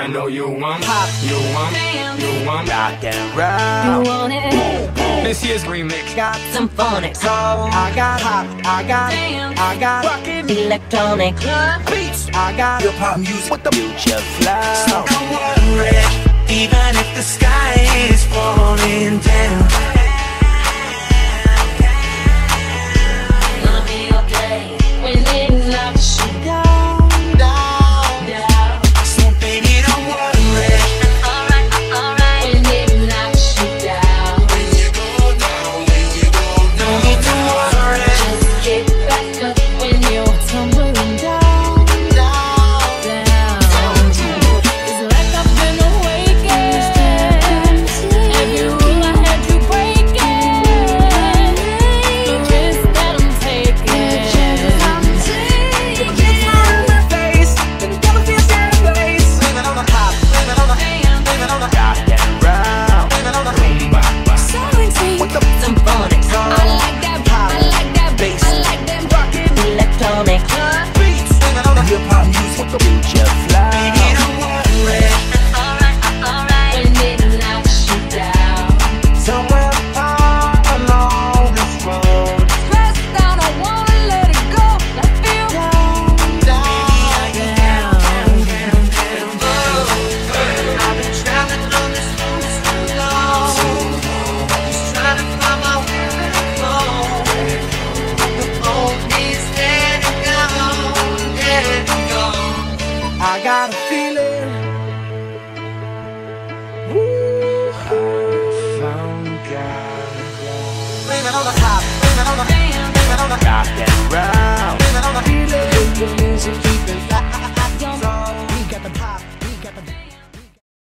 I know you want pop, you want, you want rock. And. You want it. This year's remix. Got some phonics. Oh, I got. Pop, I got, I got rockin' electronic. beats. I got your pop music. with the future flow. Put the beach I got a feeling. Ooh, I found God. Blame it on the cop. Blame it on the. Blame it on the. Goddamn.